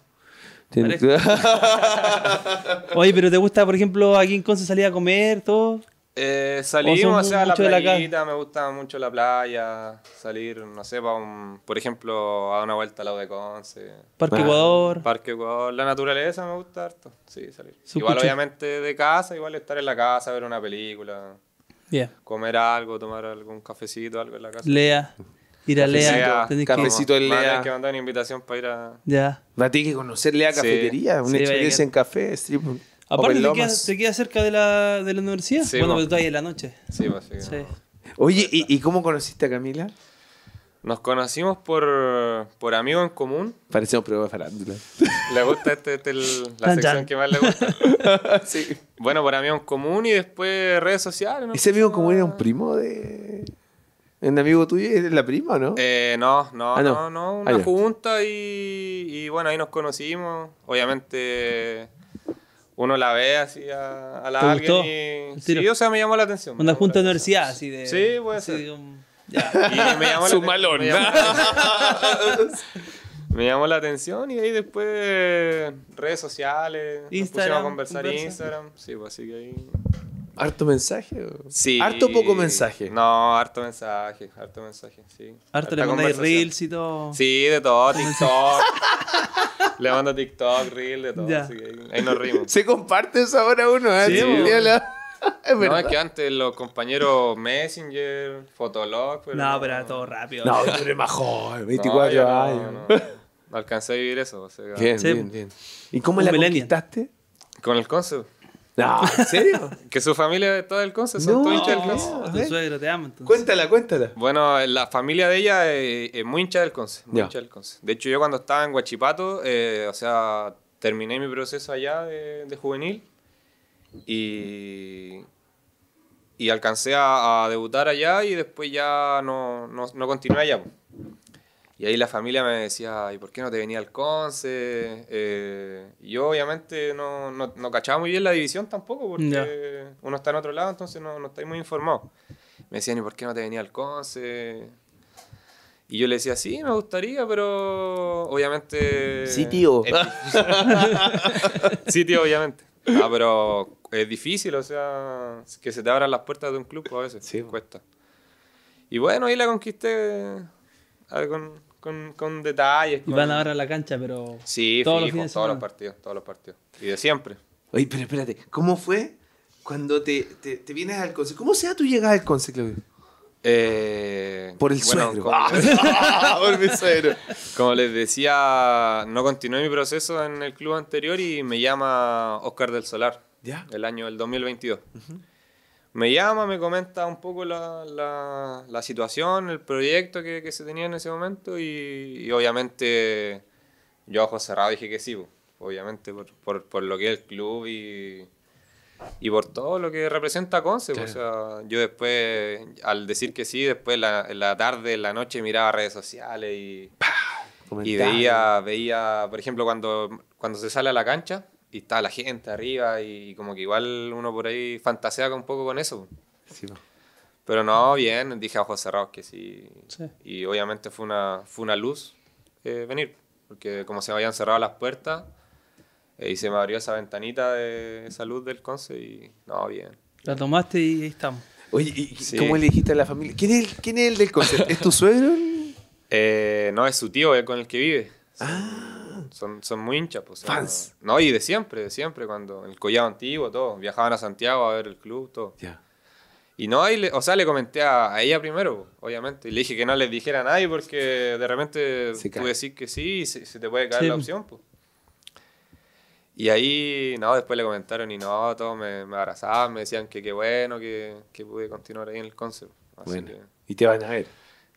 Tiene- Oye, pero ¿te gusta, por ejemplo, aquí en Conce salir a comer, todo? Eh, ¿O salimos, o sea, a la playita, me gusta mucho la playa, salir, no sé, un- por ejemplo, a dar una vuelta al lado de Conce, Parque Ah. Ecuador. Parque Ecuador, la naturaleza me gusta harto, sí, salir. Su igual cucho. obviamente de casa, igual estar en la casa, ver una película, comer algo, tomar algún cafecito, algo en la casa. Lea. Ir a Lea. Tenés que- cafecito en van a Lea. que mandar una invitación para ir a... Ya. Va a tener que conocerle a Sí. cafetería, una experiencia que- en café, strip. Aparte, te queda, te queda cerca de la, de la universidad. Sí, bueno, pero todavía en la noche. Sí, pues, sí. Sí. Oye, ¿y, y cómo conociste a Camila? Nos conocimos por, por amigos en común. Parecemos prueba de farándula. Le gusta este, este el- la Chan, sección chan. que más le gusta. sí. Bueno, por amigos en común y después redes sociales. ¿no? ¿Ese amigo común era un primo de. ¿Un amigo tuyo? ¿Es la prima o no? Eh, no, no, Ah, no. no, no, Ah, una ya. junta y, y bueno, ahí nos conocimos. Obviamente uno la ve así a, a la ¿Te alguien gustó? y sí, o sea, me llamó la atención. Una junta de universidad, así de. Sí, puede así ser. como- ya. Y me llamó la Su malón. Me llamó, me llamó la atención y ahí después redes sociales, nos Instagram, pusimos a conversar conversa. Instagram, sí, pues así que ahí ¿Harto mensaje? o? Sí. ¿Harto o poco mensaje? No, harto mensaje, harto mensaje, sí. Harto le mandáis reels y todo. Sí, de todo, TikTok. Le mando TikTok, reel, de todo. Ya. Así que ahí, nos rimos. Se comparte eso ahora uno, ¿eh? Sí, Es No, es que antes los compañeros Messenger, Fotolog, pero. No, pero era todo rápido. No, tú eres más joven, No, 24 yo no, años. No, no alcancé a vivir eso. o sea, Bien, Sí. bien, bien. ¿Y cómo la millennial. conquistaste? Con el Conce. No, ¿en serio? Que su familia es toda del Conce, son No. todos hinchas del No, Conce. tu ¿eh? suegro te ama. Entonces. cuéntala, cuéntala. Bueno, la familia de ella es, es muy hincha del Conce. Muy hincha del Conce. De hecho, yo cuando estaba en Huachipato, eh, o sea, terminé mi proceso allá de, de juvenil y, y alcancé a, a debutar allá y después ya no, no, no continué allá. Y ahí la familia me decía, ¿y por qué no te venía al Conce? Eh, y yo obviamente no, no, no cachaba muy bien la división tampoco, porque uno está en otro lado, entonces no, no estáis muy informado. Me decían, ¿y por qué no te venía al Conce? Y yo le decía, sí, me gustaría, pero obviamente... Sí, tío. es sí, tío, obviamente. Ah, pero es difícil, o sea, que se te abran las puertas de un club pues, a veces. Sí. Cuesta. Y bueno, ahí la conquisté con, con, con detalles. Y con- van ahora a la cancha, pero. Sí, todos los fijo, todos los partidos, todos los partidos. Y de siempre. Oye, pero espérate, ¿cómo fue cuando te, te, te vienes al Conce? ¿Cómo se da tu llegada al Conce, Claudio? Eh, Por el bueno, suegro. como- Ah, por mi suegro. Como les decía, no continué mi proceso en el club anterior y me llama Oscar del Solar, ¿Ya? el año del 2022. Me llama, me comenta un poco la, la- la situación, el proyecto que, que se tenía en ese momento y, y obviamente yo a ojos cerrados dije que sí, obviamente por, por- por lo que es el club y, y por todo lo que representa Conce. po. O sea, yo después, al decir que sí, después la- en la tarde, en la noche miraba redes sociales y... Y veía, veía, por ejemplo, cuando, cuando se sale a la cancha y está la gente arriba y como que igual uno por ahí fantasea un poco con eso. Sí, po. Pero no, bien, dije a ojos cerrados que sí. Sí. Y obviamente fue una, fue una luz eh, venir, porque como se me habían cerrado las puertas eh, y se me abrió esa ventanita de esa luz del Conce y no, bien. La tomaste y ahí estamos. Oye, ¿y Sí. cómo le dijiste a la familia? ¿Quién es el, quién es el del Conce? ¿Es tu suegro? Eh, no, es su tío eh, con el que vive. Son, son, son muy hinchas, pues. Fans. No, y de siempre, de siempre, cuando el collado antiguo, todo. Viajaban a Santiago a ver el club, todo. Ya. Y no, y le- o sea, le comenté a, a ella primero, obviamente. Y le dije que no les dijera a nadie porque de repente Se tú decís que sí y se, se te puede caer Sí, la opción, pues. Y ahí, no, después le comentaron y no, todos me, me abrazaban, me decían que qué bueno que, que pude continuar ahí en el concepto. Así Bueno, que- y te van a ver.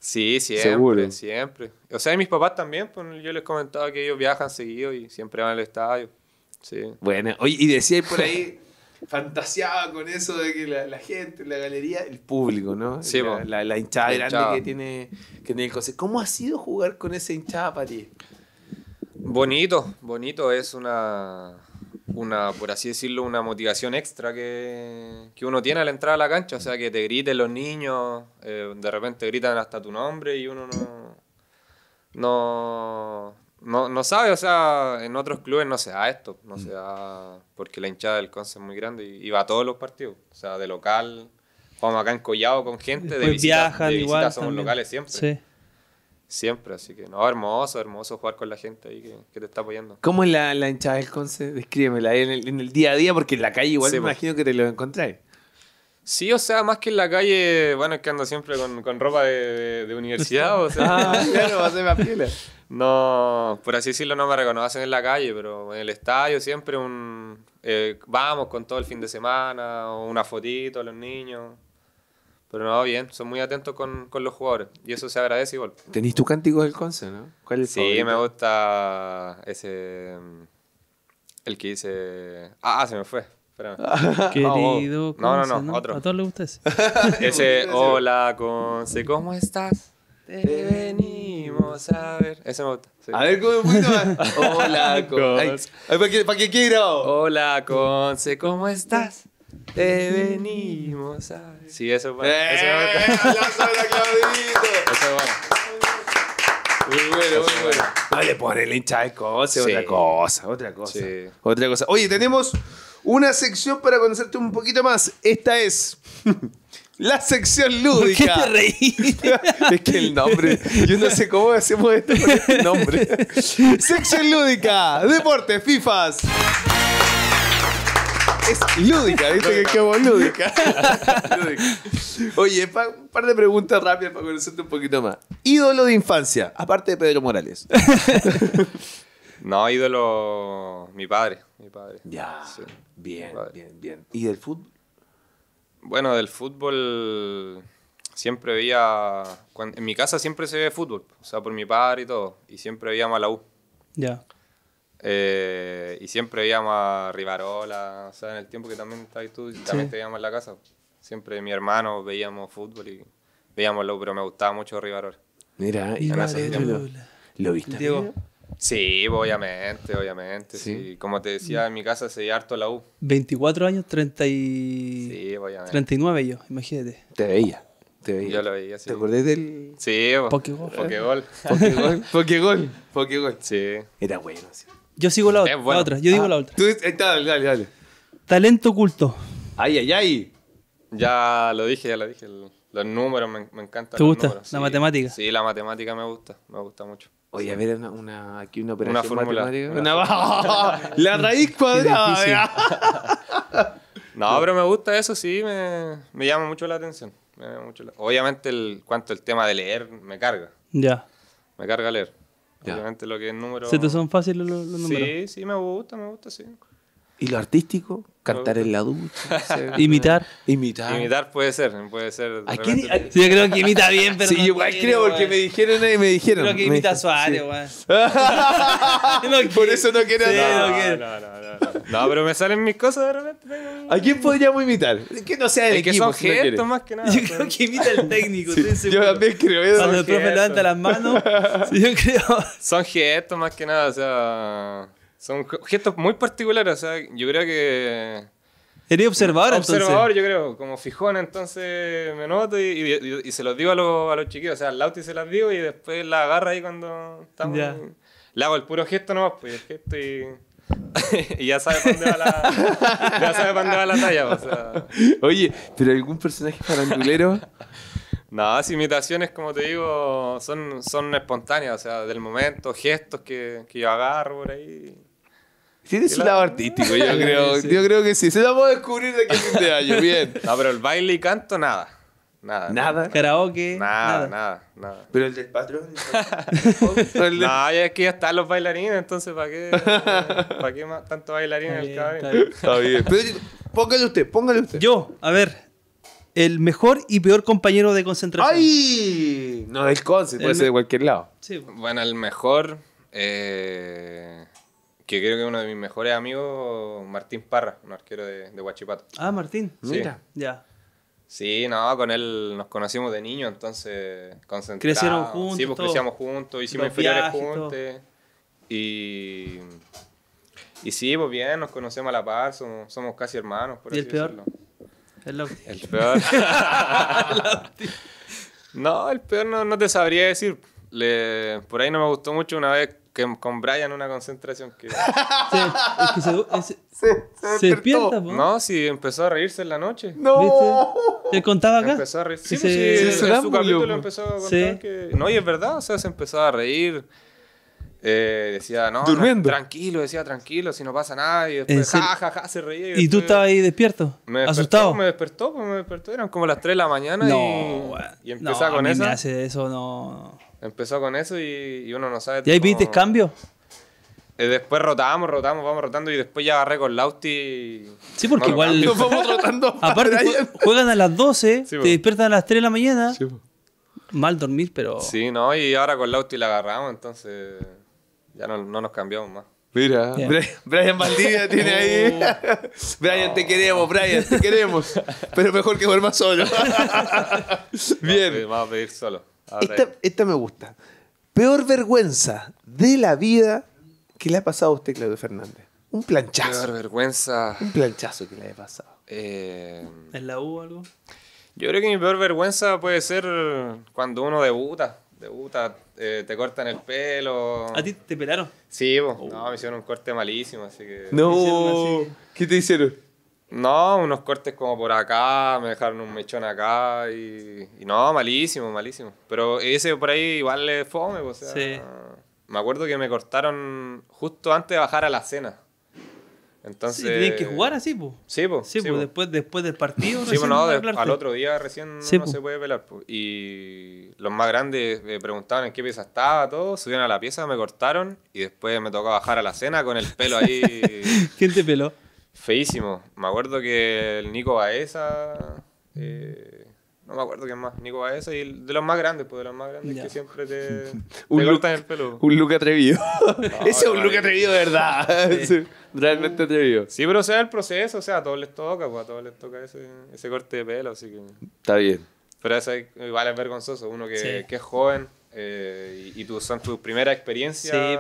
Sí, siempre, Seguro. siempre. O sea, y mis papás también, pues yo les comentaba que ellos viajan seguido y siempre van al estadio. Sí. Bueno, oye, y decía por ahí fantaseaba con eso de que la, la gente, la galería, el público, ¿no? Sí, la, la, la hinchada grande hinchada. que tiene, que tiene el Conce. ¿Cómo ha sido jugar con esa hinchada para ti? Bonito, bonito, es una, una, por así decirlo, una motivación extra que, que uno tiene al entrar a la cancha, o sea, que te griten los niños, eh, de repente gritan hasta tu nombre y uno no, no, no, no sabe, o sea, en otros clubes no se da esto, no se da, porque la hinchada del Conce es muy grande y, y va a todos los partidos, o sea, de local, jugamos acá en Collado con gente, de Después visita, viajan de visita igual. somos también. locales siempre. Sí. Siempre, así que no, hermoso, hermoso jugar con la gente ahí que, que te está apoyando. ¿Cómo es la, la hinchada del Conce? Descríbemela ahí en el, en el día a día, porque en la calle igual Sí, me po. imagino que te lo encontráis. Sí, o sea, más que en la calle, bueno, es que ando siempre con, con ropa de, de- de universidad, o sea, Ah, claro, va a ser más piola. no, por así decirlo, no me reconocen en la calle, pero en el estadio siempre un, eh, vamos con todo el fin de semana, o una fotito a los niños, pero no, bien, son muy atentos con, con los jugadores, y eso se agradece igual. Tenís tu cántico del Conce, ¿no? ¿Cuál es el Sí, favorito? me gusta ese, mm, el que dice, ah, se me fue, espérame. Querido. No, no, Conce, no, otro. A todos les gusta ese. Ese, hola, Conce, ¿cómo estás? Te venimos a ver. Ese me gusta. sí. A ver, ¿cómo un poquito más? Hola, Conce. ¿Para qué, para qué grabado? Hola, Conce, ¿cómo estás? Te venimos a ver. Sí, eso es bueno. ¡Eh! ¡Aplauso para Claudito! Ese es bueno. Muy bueno, muy bueno. No le el hincha del Conce, Sí. otra cosa, otra cosa. Sí. Otra cosa. Oye, tenemos una sección para conocerte un poquito más. Esta es la sección ¿Por qué lúdica. te reí? es que el nombre, yo no sé cómo hacemos esto con este nombre. Sección lúdica, deporte, FIFAs. Es lúdica, ¿viste que es como lúdica? Lúdica. Oye, pa- un par de preguntas rápidas para conocerte un poquito más. Ídolo de infancia, aparte de Pedro Morales. No, ídolo. Mi padre. Mi padre. Ya, Sí. bien, Vale. bien, bien. ¿Y del fútbol? Bueno, del fútbol siempre veía. cuan- en mi casa siempre se ve fútbol. O sea, por mi padre y todo. Y siempre veíamos a la U. Ya. Eh, y siempre veíamos a Rivarola, o sea, en el tiempo que también estabas tú, también te veíamos en la casa. Siempre mi hermano veíamos fútbol y veíamos lo, pero me gustaba mucho Rivarola. Mira, y lo, viste. Diego. Sí, obviamente, obviamente. Sí. Sí. Como te decía, en mi casa se harto la U. 24 años, 30 y... Sí, obviamente. 39 yo, imagínate. Te veía, te veía. Yo lo veía, sí. ¿Te acordás del Sí, po. Pokégol. Pokégol. Pokégol? Pokégol, Pokégol. Sí. Era bueno, sí. Yo sigo la otra. Es bueno. La otra. Yo digo Ah, la otra. Tú, dale, dale, dale. Talento oculto. Ay, ay, ay. Ya lo dije, ya lo dije. Los números me, me encantan. ¿Te gusta? ¿La sí. matemática? Sí, la matemática me gusta. Me gusta mucho. Oye, a ver, una, una- aquí una operación fórmula. matemática. Una Una- la raíz cuadrada. No, pero me gusta eso, sí, me, me llama mucho la atención. me llama mucho la- Obviamente, el, cuanto el tema de leer, me carga. Ya. Me carga leer. Ya. Obviamente lo que es número... ¿Se te son fáciles los, los números? Sí, sí, me gusta, me gusta, sí. ¿Y lo artístico? Cantar en la ducha. Imitar. Imitar. Imitar puede ser, puede ser. ¿A quién- a- Sí, yo creo que imita bien, pero. Sí, no igual quiere, creo porque me dijeron ahí, me dijeron. Creo que imita a Suárez, sí. weón. No Por eso no quiere Sí, no No, no, no, no, no. No, pero me salen mis cosas de repente. ¿A quién podríamos imitar? Que no sea el Es que equipo. son si gestos más que nada. Yo creo que imita el técnico. estoy Yo también creo eso. Cuando el profe levanta las manos, sí, yo creo. Son gestos más que nada, o sea... Son ge- gestos muy particulares, o sea, yo creo que... Eres observador, Observador, entonces. yo creo, como fijón, entonces me noto y, y- y se los digo a los, a los chiquillos, o sea, al Lauti se las digo y después la agarra ahí cuando estamos... Ya. Le hago el puro gesto nomás, pues, el gesto y... y ya sabe para dónde va la... ya sabe para dónde va la talla, o sea... Oye, pero algún personaje farandulero. No, las imitaciones, como te digo, son, son espontáneas, o sea, del momento, gestos que, que yo agarro por ahí. Tiene su lado artístico, yo creo. Sí. Yo creo que sí. Se lo vamos a descubrir de aquí a fin de año. Bien. No, pero el baile y canto, nada. Nada. Nada. Karaoke. Nada, Nada. nada, nada. Pero el del patrón. el No, ya es que ya están los bailarines, entonces ¿para qué, ¿para qué más tanto bailarín en el Está bien, cabello? Está bien. Pero, póngale usted, póngale usted. Yo, a ver. El mejor y peor compañero de concentración. ¡Ay! No, el conce, puede El ser de cualquier lado. Sí. Bueno, el mejor. eh, que creo que es uno de mis mejores amigos, Martín Parra, un arquero de, de Huachipato. Ah, Martín. Sí. Mira. Ya. Sí, no, con él nos conocimos de niño, entonces concentrados. Crecieron juntos, Sí, pues todo. crecíamos juntos, hicimos Los inferiores viajes, juntos. Y, y sí, pues bien, nos conocemos a la par, somos, somos casi hermanos, por ¿Y así el peor? decirlo. Es lo- El peor. no, el peor no, no te sabría decir. Le, por ahí no me gustó mucho una vez que con Brian una concentración que... Sí, es que se, es- Se, se despierta, po. No, sí, empezó a reírse en la noche. No. ¿Viste? Te contaba acá. Empezó a reír. Que Sí, pues, se- sí, se en su capítulo empezó a contar Sí. que... No, y es verdad, o sea, se empezó a reír. Eh, decía, no, Durmiendo. tra- tranquilo, decía, tranquilo, si no pasa nada. Y ¿En después, ja, ja, ja, se reía. ¿Y tú después estabas ahí despierto? me despertó, ¿Asustado? Me despertó, pues me despertó. Eran como las 3 de la mañana No, y, y no, empezó a con mí eso. me hace eso, no. Empezó con eso y, y uno no sabe. ¿Y ahí cómo- viste cambio? Eh, después rotamos, rotamos, vamos rotando y después ya agarré con Lauti. y- Sí, porque igual. Nos vamos rotando. Aparte, juegan a las 12, Sí, po. te despiertan a las 3 de la mañana. Sí. Mal dormir, pero. Sí, no, y ahora con Lauti la agarramos, entonces ya no, no nos cambiamos más. Mira, Bien. Brian, Valdivia tiene ahí. Brian, te queremos, Brian, te queremos. Pero mejor que duermas solo. Bien. Vamos a pedir- Vamos a pedir solo. Esta, esta me gusta. Peor vergüenza de la vida que le ha pasado a usted, Claudio Fernández. Un Peor planchazo. vergüenza. Un planchazo que le haya pasado. eh, ¿En la U o algo? yo creo que mi peor vergüenza puede ser cuando uno debuta. Debuta, eh, te cortan el pelo. ¿A ti te pelaron? Sí, po. no, me hicieron un corte malísimo, así que. No. ¿Qué te hicieron? No, unos cortes como por acá, me dejaron un mechón acá y, y no, malísimo, malísimo. Pero ese por ahí igual le fome, pues, o sea, Sí. me acuerdo que me cortaron justo antes de bajar a la cena. Entonces... Sí, tenían que jugar así, pues. Sí, pues. Sí, pues después, después del partido. Sí, pues no, de- al otro día recién Sí, no po. se puede pelar. po. Y los más grandes me preguntaban en qué pieza estaba, todo, subieron a la pieza, me cortaron y después me tocó bajar a la cena con el pelo ahí ¿Quién te peló? Feísimo. Me acuerdo que el Nico Baeza, eh, no me acuerdo quién más, Nico Baeza y el- de los más grandes, pues de los más grandes Ya. que siempre te, Un te look- cortan el pelo. Un look atrevido. Ese es un look atrevido de verdad. Sí, Realmente atrevido. Sí, pero o sea, el proceso, o sea, a todos les toca, pues a todos les toca ese, ese corte de pelo, así que... Está bien. Pero eso es- igual es vergonzoso, uno que, Sí. que es joven eh, y, y tu, son tus primeras experiencias. Sí,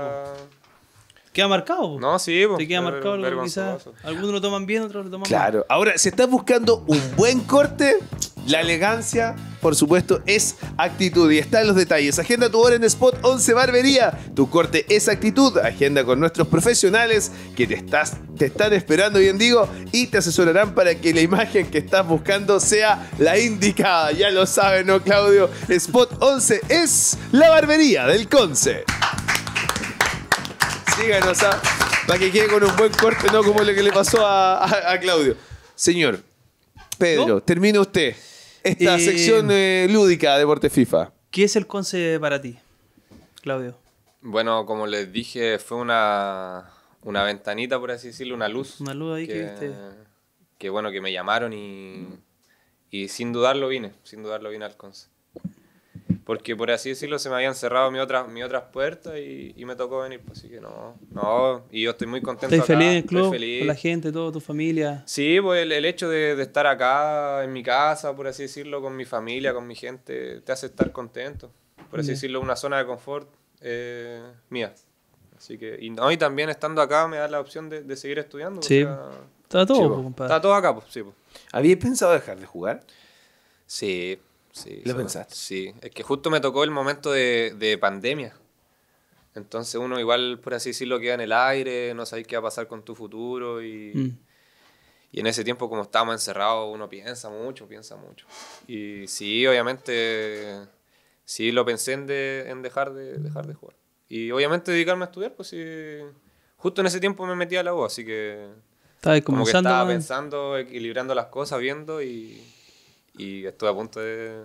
Queda marcado, po. No, sí, pues. Te queda marcado quizás. Algunos lo toman bien, otros lo toman mal. Claro. Ahora, si estás buscando un buen corte, la elegancia, por supuesto, es actitud y está en los detalles. Agenda tu hora en Spot 11 Barbería. Tu corte es actitud. Agenda con nuestros profesionales que te, estás, te están esperando bien digo y te asesorarán para que la imagen que estás buscando sea la indicada. Ya lo saben, ¿no, Claudio? Spot 11 es la barbería del Conce. ¿Ah? para que quede con un buen corte, no como lo que le pasó a, a- a Claudio. Señor, Pedro, ¿No? termine usted esta Eh, sección eh, lúdica de Deporte FIFA. ¿Qué es el conce para ti, Claudio? Bueno, como les dije, fue una, una ventanita, por así decirlo, una luz. Una luz ahí que viste. que bueno, que me llamaron y, y sin dudarlo vine, sin dudarlo vine al Conce. Porque por así decirlo se me habían cerrado mis otras, mis otras puertas y, y me tocó venir, pues así que no, no, y yo estoy muy contento. ¿Estás acá, feliz en el estoy club? feliz. Con la gente, todo, tu familia. Sí, pues el, el hecho de, de estar acá en mi casa, por así decirlo, con mi familia, con mi gente, te hace estar contento. Por así decirlo, una zona de confort eh, mía. Así que, y, no, y también estando acá me da la opción de, de seguir estudiando. Sí. Está todo, Sí, po, po. compadre. está todo acá, pues, sí. Pues. ¿Habías pensado dejar de jugar? Sí, sí. ¿Lo pensaste? Sí, es que justo me tocó el momento de, de pandemia. Entonces uno igual, por así decirlo, queda en el aire, no sabes qué va a pasar con tu futuro y... Mm. Y en ese tiempo, como estábamos encerrados, uno piensa mucho, piensa mucho. Y sí, obviamente, sí lo pensé en, de- en dejar, de, dejar de jugar. Y obviamente dedicarme a estudiar, pues sí. Justo en ese tiempo me metí a la U, así que Estaba como que estaba pensando, equilibrando las cosas, viendo y, y estuve a punto de,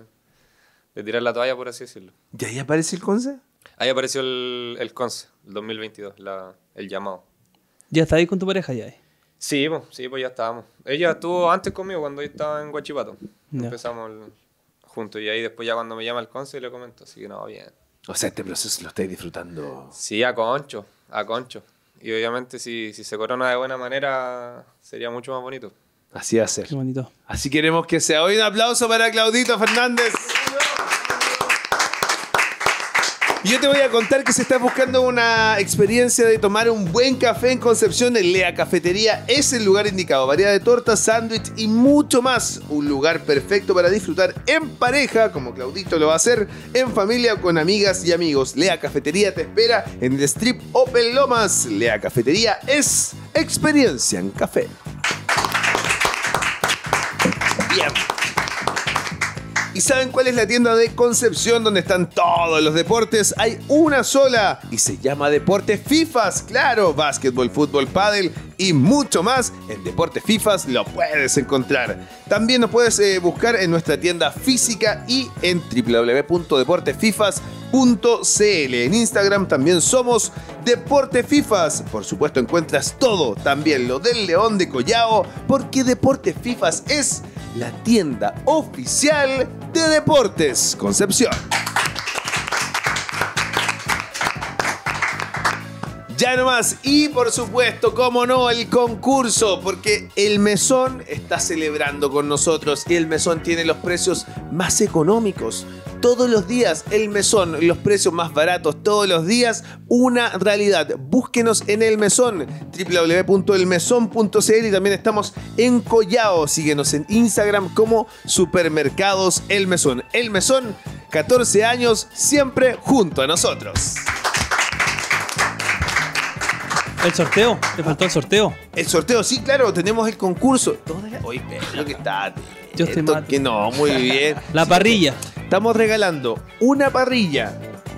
de tirar la toalla, por así decirlo. ¿Y ahí aparece el Conce? Ahí apareció el, el CONCE, el 2022, la, el llamado. Ya está ahí con tu pareja ya. eh. Sí, pues, sí, pues ya estábamos. Ella estuvo antes conmigo cuando yo estaba en Guachipato. Ya. Empezamos el- juntos y ahí después ya cuando me llama el conce le comento, así que no, bien. O sea, este proceso lo estáis disfrutando. Sí, a concho, a concho. y obviamente si, si se corona de buena manera sería mucho más bonito. Así va a ser. Qué bonito. Así queremos que sea. Hoy un aplauso para Claudito Fernández. Y yo te voy a contar que se está buscando una experiencia de tomar un buen café en Concepción. En Lea Cafetería es el lugar indicado. Variedad de tortas, sándwich y mucho más. Un lugar perfecto para disfrutar en pareja, como Claudito lo va a hacer, en familia o con amigas y amigos. Lea Cafetería te espera en el strip Opel Lomas. Lea Cafetería es experiencia en café. Bien. ¿Y saben cuál es la tienda de Concepción donde están todos los deportes? Hay una sola y se llama Deportes FIFAs. Claro, básquetbol, fútbol, pádel y mucho más. En Deportes FIFAs lo puedes encontrar. También nos puedes eh, buscar en nuestra tienda física y en www.deportesfifas.cl. En Instagram también somos Deporte Fifas. Por supuesto encuentras todo, también lo del León de Collao, porque Deportes Fifas es la tienda oficial de Deportes Concepción. Ya nomás, y por supuesto, como no, el concurso, porque el mesón está celebrando con nosotros y el mesón tiene los precios más económicos. Todos los días el mesón, los precios más baratos, todos los días una realidad. Búsquenos en el mesón, www.elmesón.cl y también estamos en Collao. Síguenos en Instagram como Supermercados El Mesón. El Mesón, 14 años, siempre junto a nosotros. El sorteo, te faltó el sorteo. El sorteo, sí, claro, tenemos el concurso. Oye, pero que está. Yo estoy Esto mal. que no, muy bien. La parrilla. Estamos regalando una parrilla,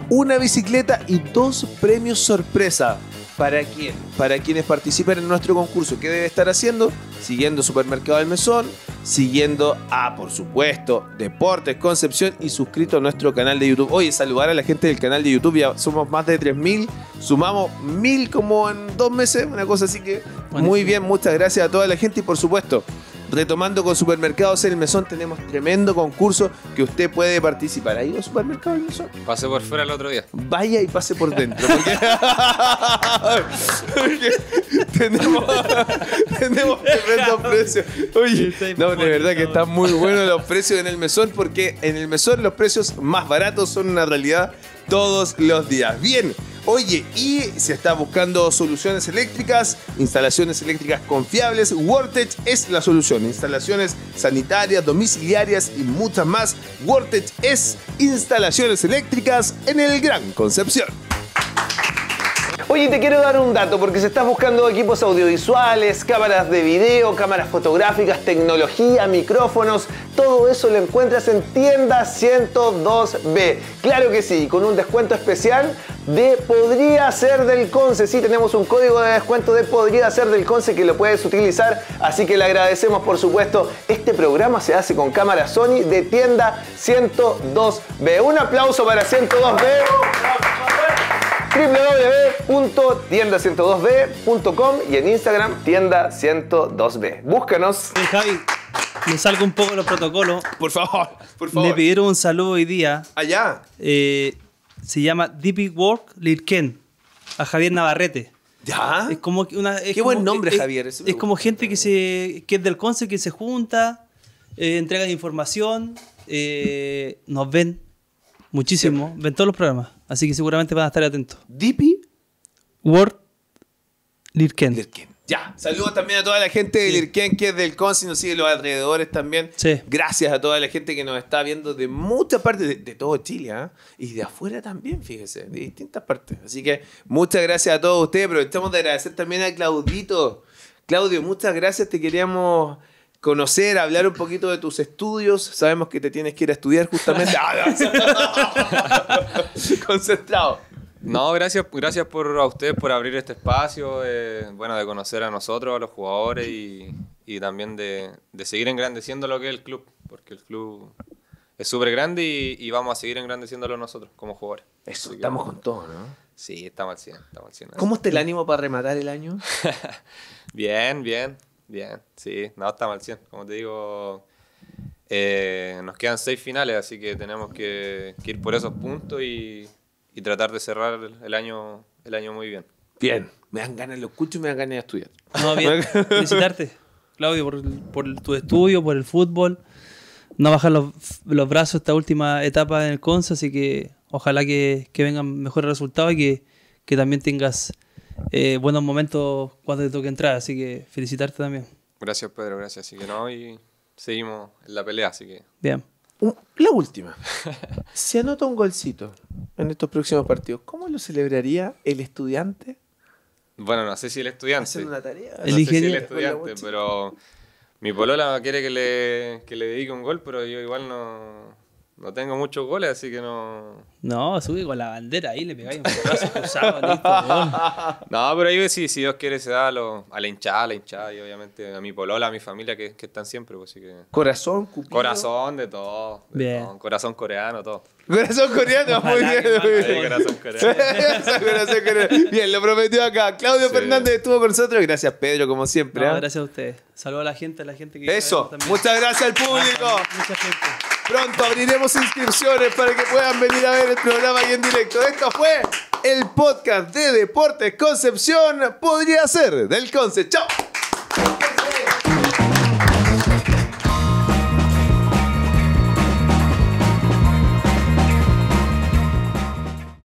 una bicicleta y dos premios sorpresa. ¿Para quién? Para quienes participen en nuestro concurso. ¿Qué debe estar haciendo? Siguiendo Supermercado del Mesón, siguiendo a, por supuesto, Deportes Concepción y suscrito a nuestro canal de YouTube. Oye, saludar a la gente del canal de YouTube, ya somos más de 3.000, sumamos 1.000 como en dos meses, una cosa así que muy bien, muchas gracias a toda la gente y por supuesto, retomando con Supermercados El Mesón, tenemos tremendo concurso que usted puede participar. ¿Ha ido a Supermercados El Mesón? Pasé por fuera el otro día. Vaya y pase por dentro. Porque, porque tenemos, tenemos tremendos precios. Oye, no, de verdad que están muy buenos los precios en el mesón, porque en el mesón los precios más baratos son una realidad todos los días. Bien. Oye, y si está buscando soluciones eléctricas, instalaciones eléctricas confiables, Wortech es la solución. Instalaciones sanitarias, domiciliarias y muchas más. Wortech es instalaciones eléctricas en el Gran Concepción. Oye, te quiero dar un dato porque si estás buscando equipos audiovisuales, cámaras de video, cámaras fotográficas, tecnología, micrófonos, todo eso lo encuentras en tienda 102B. Claro que sí, con un descuento especial de Podría Ser del Conce. Sí, tenemos un código de descuento de Podría Ser del Conce que lo puedes utilizar, así que le agradecemos por supuesto. Este programa se hace con cámara Sony de tienda 102B. Un aplauso para 102B www.tienda102b.com y en Instagram tienda102b. Búscanos. Oye, Javi, me salgo un poco de los protocolos. Por favor, por Le pidieron un saludo hoy día. Allá. eh, se llama Deep Work Lirken. A Javier Navarrete. ¿Ya? Es como que una. es Qué buen nombre, es- Javier, Es, como gente que se que es del Conce que se junta, eh, entrega información, eh, nos ven muchísimo, ven todos los programas, así que seguramente van a estar atentos. Dipi Word Lirken. Lirken. Ya. Saludos también a toda la gente de. Lirken, que es del Conci, nos sigue los alrededores también. Sí. Gracias a toda la gente que nos está viendo de muchas partes, de, de todo Chile, ¿ah? Y de afuera también, fíjese, de distintas partes. Así que muchas gracias a todos ustedes, pero estamos de agradecer también a Claudito. Claudio, muchas gracias, te queríamos conocer, hablar un poquito de tus estudios. Sabemos que te tienes que ir a estudiar justamente. Ah, no. Concentrado. No, gracias, gracias por a ustedes por abrir este espacio, eh, bueno, de conocer a nosotros, a los jugadores y, y también de, de seguir engrandeciendo lo que es el club, porque el club es súper grande y, y vamos a seguir engrandeciéndolo nosotros como jugadores. Eso, Así que- estamos con todo, ¿no? Sí, estamos al 100, estamos al 100. ¿Cómo está el ánimo para rematar el año? Bien, bien, bien. Sí, no, estamos al 100. Como te digo, eh, nos quedan seis finales, así que tenemos que, que ir por esos puntos y, y tratar de cerrar el año, el año muy bien. Bien, me dan ganas, lo escucho y me dan ganas de estudiar. No, bien. Felicitarte, Claudio, por, por tu estudio, por el fútbol. No bajar los, los brazos esta última etapa en el Consa, así que ojalá que, que vengan mejores resultados y que, que también tengas eh, buenos momentos cuando te toque entrar. Así que felicitarte también. Gracias, Pedro, gracias. Así que no, y seguimos en la pelea, así que. Bien. Un- La última. Si anota un golcito en estos próximos partidos, ¿cómo lo celebraría el estudiante? Bueno, no sé si el estudiante. Haciendo una tarea. No El sé si el estudiante, pero mi polola quiere que le, que le dedique un gol, pero yo igual no, no tengo muchos goles, así que no. No, sube con la bandera ahí, le pegáis un brazo cruzado, listo. No, pero ahí sí, si Dios quiere se da a, lo- a la hinchada, a la hinchada y obviamente a mi polola, a mi familia que, que están siempre, pues así que. Corazón, cupido. Corazón de todo. de Bien. todo, Corazón coreano, todo. Corazón coreano, muy bien. muy bien. Corazón coreano. Eso, corazón coreano. Bien, lo prometió acá. Claudio Sí. Fernández estuvo con nosotros. Gracias, Pedro, como siempre. No, ¿ah? gracias a ustedes. Saludos a la gente, a la gente que Eso. también. Muchas gracias al público. Mucha gente. Pronto abriremos inscripciones para que puedan venir a ver el programa aquí en directo. Esto fue el podcast de Deportes Concepción. Podría ser del Conce. Chao.